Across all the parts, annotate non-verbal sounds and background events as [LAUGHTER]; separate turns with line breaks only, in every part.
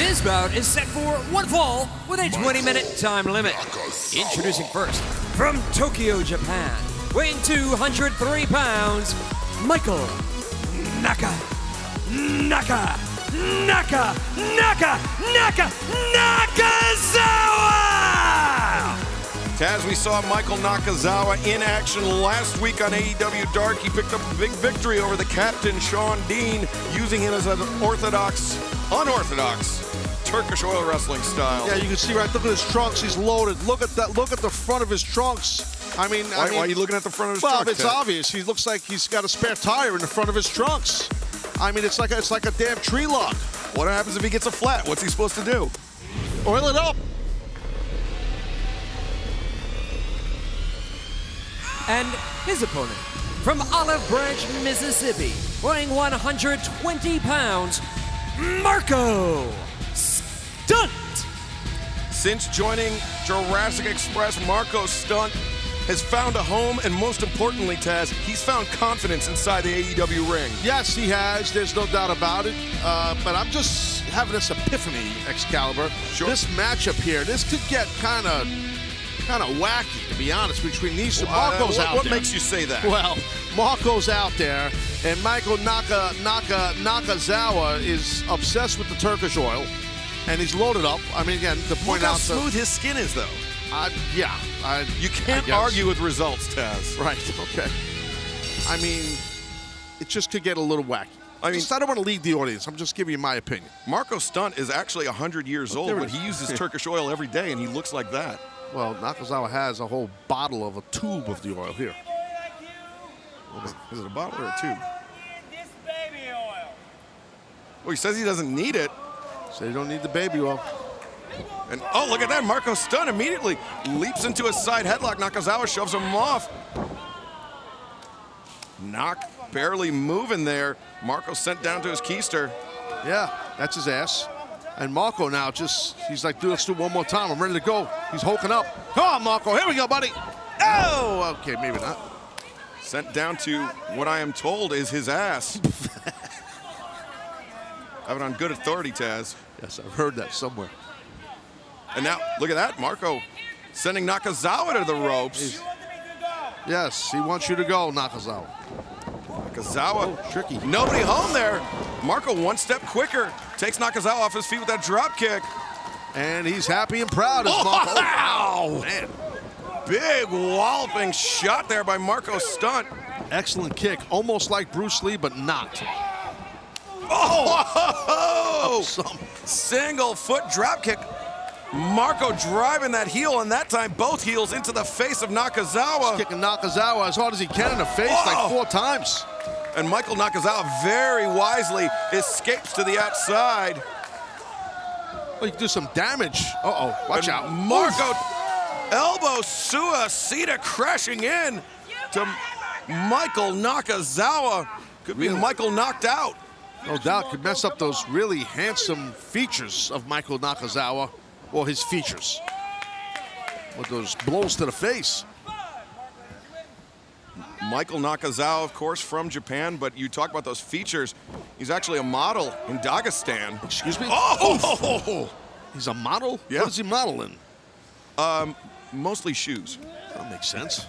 This bout is set for one fall with a 20 minute time limit. Introducing first, from Tokyo, Japan, weighing 203 pounds, Michael Naka. Naka. Naka. Naka. Naka. Nakazawa!
Taz, we saw Michael Nakazawa in action last week on AEW Dark. He picked up a big victory over the captain, Shawn Dean, using him as an orthodox, unorthodox Turkish oil wrestling style.
Yeah, you can see right. Look at his trunks. He's loaded. Look at that. Look at the front of his trunks. I mean,
why,
I mean,
why are you looking at the front of his
well,
trunks?
it's
Ted?
obvious. He looks like he's got a spare tire in the front of his trunks. I mean, it's like a, it's like a damn tree log.
What happens if he gets a flat? What's he supposed to do?
Oil it up.
And his opponent, from Olive Branch, Mississippi, weighing 120 pounds, Marko Stunt.
Since joining Jurassic Express, Marko Stunt has found a home, and most importantly, Taz, he's found confidence inside the AEW ring.
Yes, he has. There's no doubt about it. Uh, but I'm just having this epiphany, Excalibur.
Sure.
This matchup here, this could get kind of, kind of wacky, to be honest, between these two.
Uh,
Marko's
what
out
what
there.
makes you say that?
Well, Marko's out there, and Michael Naka Naka Nakazawa is obsessed with the Turkish oil, and he's loaded up. I mean, again, to
Look
point
how
out, the-
smooth his skin is, though.
uh, yeah, I,
You can't
I
argue with results, Taz.
Right. [LAUGHS] Okay. I mean, it just could get a little wacky.
I
I
mean-
mean, I don't want to lead the audience. I'm just giving you my opinion.
Marko Stunt is actually 100 years old, but he uses [LAUGHS] Turkish oil every day, and he looks like that.
Well, Nakazawa has a whole bottle of a tube of the oil here.
Is it a bottle or a tube?
This baby oil.
Well, he says he doesn't need it.
So you don't need the baby well.
And oh, look at that. Marko Stunt immediately leaps into a side headlock. Nakazawa shoves him off. Knock barely moving there. Marko sent down to his keister.
Yeah, that's his ass. And Marko now just, he's like, dude, let's do it one more time. I'm ready to go. He's hulking up. Come on, Marko. Here we go, buddy. Oh, okay, maybe not.
Sent down to what I am told is his ass. [LAUGHS] I have it on good authority, Taz.
Yes, I've heard that somewhere.
And now, look at that. Marko sending Nakazawa to the ropes.
Yes, he wants you to go, Nakazawa.
Nakazawa,
Oh, tricky.
nobody home there. Marko one step quicker. Takes Nakazawa off his feet with that drop kick.
And he's happy and proud as Marko. [LAUGHS]
Wow!
Man,
Big walloping shot there by Marko Stunt.
excellent kick. Almost like Bruce Lee, but not.
Oh! [LAUGHS]
Some.
Single foot drop kick. Marko driving that heel, and that time both heels into the face of Nakazawa.
Kicking Nakazawa as hard as he can in the face,
Whoa.
like four times.
And Michael Nakazawa very wisely escapes to the outside.
Well, you can do some damage. Uh-oh, watch
And
out.
Marko elbow Suicida crashing in to Michael Nakazawa. Could be
Really?
Michael knocked out.
No doubt, could mess up those really handsome features of Michael Nakazawa. Well, his features. With those blows to the face.
Michael Nakazawa, of course, from Japan, but you talk about those features. He's actually a model in Dagestan.
Excuse me?
Oh! [LAUGHS]
He's a model?
Yeah.
What is he modeling?
Um, mostly shoes.
That makes sense.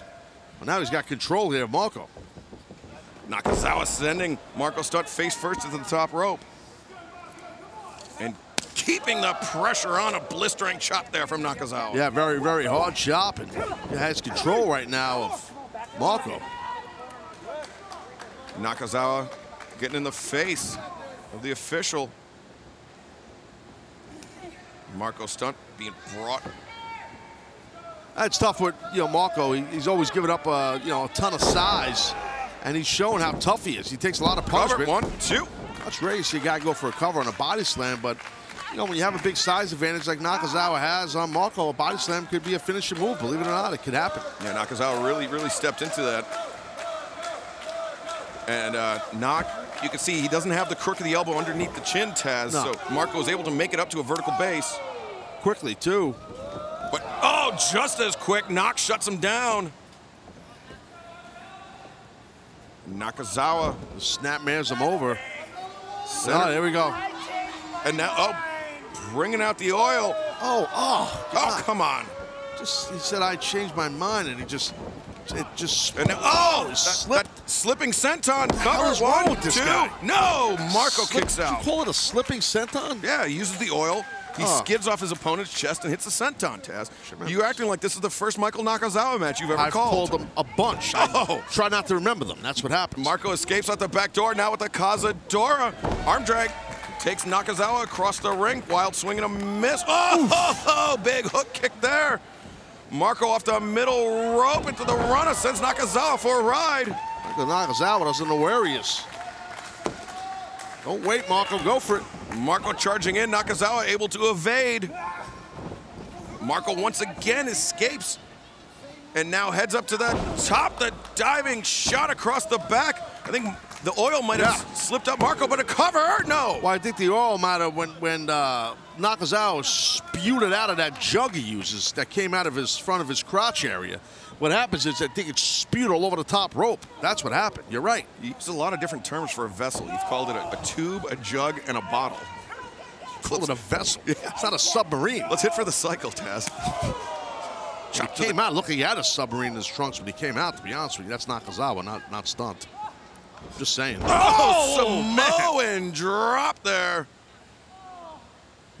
Well, now he's got control here of Marko.
Nakazawa sending Marko Stunt face first into the top rope. And keeping the pressure on a blistering chop there from Nakazawa.
Yeah, very, very hard chop, and he has control right now of Marko.
Nakazawa getting in the face of the official. Marko Stunt being brought.
That's tough with you know Marko. He, he's always given up a you know a ton of size, and he's showing how tough he is. He takes a lot of
Cover,
punishment.
one, two.
That's rare. You a guy go for a cover on a body slam, but you know when you have a big size advantage like Nakazawa has on Marko, a body slam could be a finishing move. Believe it or not, it could happen.
Yeah, Nakazawa really, really stepped into that. And uh, Nak, you can see he doesn't have the crook of the elbow underneath the chin, Taz.
No.
So Marko was able to make it up to a vertical base.
Quickly too.
But oh, just as quick, Nak shuts him down. Nakazawa
The snap mares him over.
center.
Oh, there we go.
And now, oh, bringing out the oil.
Oh, oh,
Oh, come on.
Just he said I changed my mind, and he just it just
And oh, that,
slipped.
that slipping senton
hell
cover
is
one,
with this
two.
guy?
No, Marko
Slip-
kicks
did
out.
You call it a slipping senton?
Yeah, he uses the oil. He
Huh.
skids off his opponent's chest and hits the senton, Taz.
remember
You acting like this is the first Michael Nakazawa match you've ever
I've
called.
called them a bunch. I
Oh.
try not to remember them. That's what happens.
Marko escapes out the back door now with the Cazadora. Arm drag takes Nakazawa across the ring. Wild swing and a miss. Oh, big hook kick there. Marko off the middle rope into the runner sends Nakazawa for a ride.
Michael Nakazawa doesn't know where he is. Don't wait, Marko. Go for it.
Marko charging in, Nakazawa able to evade. Marko once again escapes and now heads up to the top. The diving shot across the back. I think the oil might have
Yeah.
slipped up Marko, but a cover, no.
Well, I think the oil matter when when uh, Nakazawa spewed it out of that jug he uses that came out of his front of his crotch area. What happens is I think it's spewed all over the top rope. That's what happened. You're right.
You use a lot of different terms for a vessel. You've called it a, a tube, a jug, and a bottle.
Call it a vessel. It's not a submarine.
Let's hit for the cycle, Taz.
He came out looking at a submarine in his trunks when he came out. To be honest with you, that's Nakazawa, not not stunt. Just saying.
Oh, oh Samoan drop there.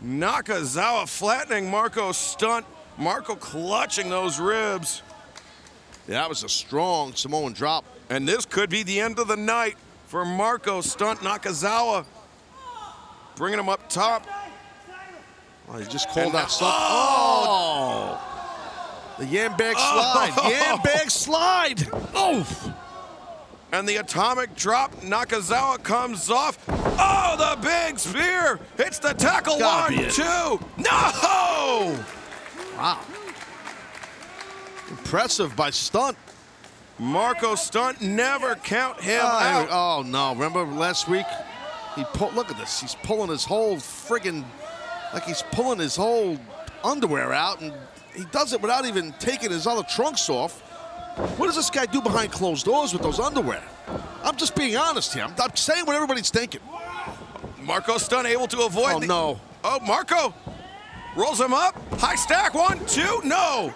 Nakazawa flattening Marko stunt. Marko clutching those ribs.
Yeah, that was a strong Samoan drop.
And this could be the end of the night for Marko stunt Nakazawa. Bringing him up top.
Oh, he just called
And
that
now- oh!
stunt. Oh! The yam bag slide.
Oh.
Yam bag slide. Oh!
And the atomic drop, Nakazawa comes off. Oh, the big spear hits the tackle. One,
it.
two. No!
Wow. Impressive by stunt.
Marko stunt, never count him
Oh,
out.
oh, no! Remember last week? He pulled. Look at this. He's pulling his whole friggin' like he's pulling his whole underwear out, and he does it without even taking his other trunks off. What does this guy do behind closed doors with those underwear? I'm just being honest here. I'm, I'm saying what everybody's thinking.
Marko stunt able to avoid.
Oh no!
Oh, Marko rolls him up. High stack. One, two. No.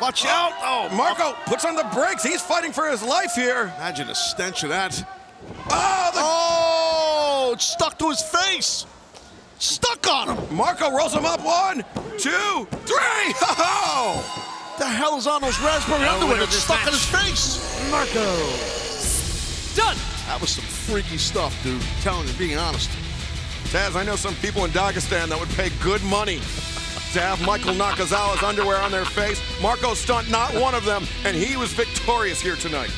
Watch out! Oh,
Marko puts on the brakes. He's fighting for his life here.
Imagine the stench of that.
Oh, the
Oh, it's stuck to his face. Stuck on him.
Marko rolls him up. One, two, three. [LAUGHS] Ho
The hell is on those raspberry
winner
underwear
of
that's
this
stuck in his face?
Marko. Done.
That was some freaky stuff, dude. telling you, being honest.
Taz, I know some people in Dagestan that would pay good money to have Michael Nakazawa's underwear on their face. Marko stunt, not one of them, and he was victorious here tonight.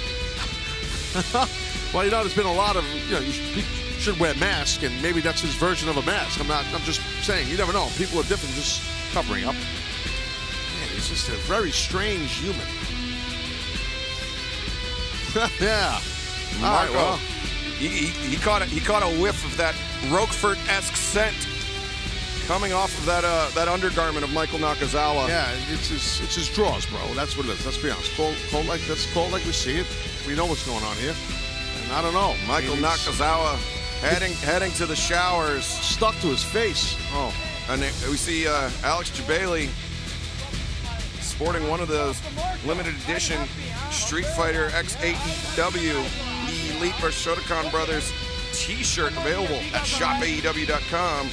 [LAUGHS]
Well, you know, there's been a lot of, you know, you should, wear masks, and maybe that's his version of a mask. I'm not, I'm just saying, you never know. People are different, just covering up. Man, he's just a very strange human. [LAUGHS] yeah. All right,
Marko,
well,
he, he, he caught a, he caught a whiff of that Roquefort-esque scent coming off of that uh, that undergarment of Michael Nakazawa.
yeah, it's his, it's his draws, bro. That's what it is. Let's be honest. Call, call like, let's call like we see it. We know what's going on here. And I don't know.
Michael
I mean, he's
Nakazawa heading heading to the showers.
stuck to his face. Oh,
And we see uh, Alex Jebailey sporting one of those limited edition Street Fighter X AEW Elite vs. Shotokan Brothers t-shirt available at shopaew.com.